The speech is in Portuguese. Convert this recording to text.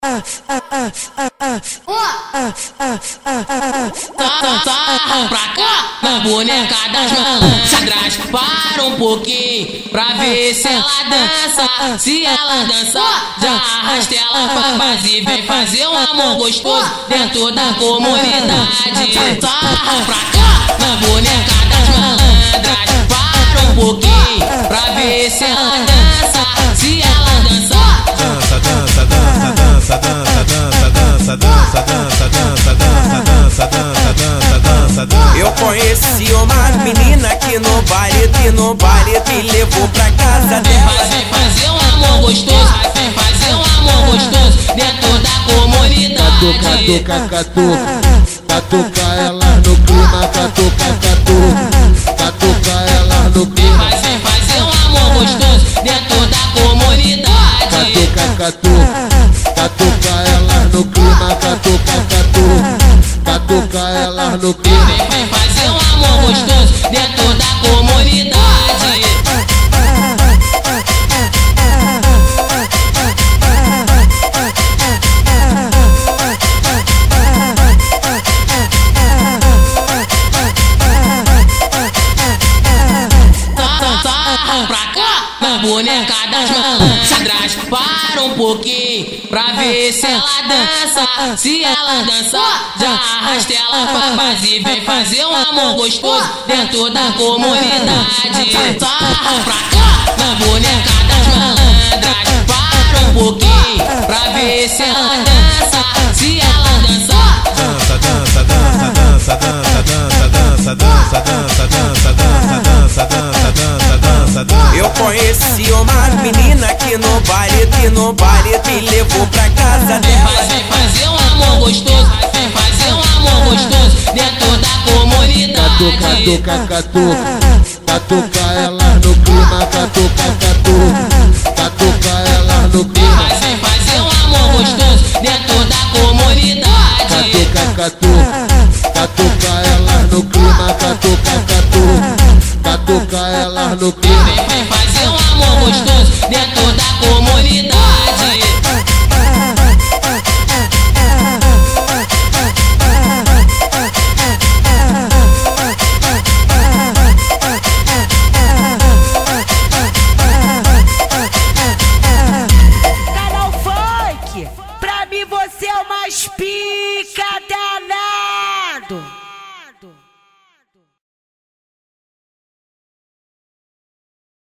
Pra cá, na boneca das malandras Para um pouquinho, pra ver se ela dança Se ela dançar, já arrasta ela pra base E vem fazer um amor gostoso dentro da comunidade pra cá, na boneca que no baile, que no baile me levou pra casa dela. fazer, fazer um amor gostoso fazer um amor gostoso. Dentro da comunidade. Catuca, catuca, catuca ela no clima, catuca, catuca, catuca ela no clima, Fazer, fazer um amor gostoso. Dentro da comunidade. Catuca, catuca, catuca ela no clima, catuca, catuca, catuca ela no clima. Cá, na boneca das malandras Para um pouquinho, pra ver se ela dança. Se ela dançar, já arrasta ela pra base E vem fazer um amor gostoso dentro da comunidade. Sarra pra cá, na boneca das malandras Para um pouquinho, pra ver se ela Conheci uma menina que no baile, que no baile me levou pra casa dela. Fazer, fazer um amor gostoso, fazer um amor gostoso dentro é da comunidade. Catuca, catuca, catuca, catuca ela no clima, catuca, catuca, catuca ela no clima. Fazer, fazer um amor gostoso dentro é da comunidade. Catuca, catuca, catuca ela no clima, catuca, catuca, catuca ela no clima gostoso dentro da comunidade. Canal Funk, pra mim você é o mais pica danado.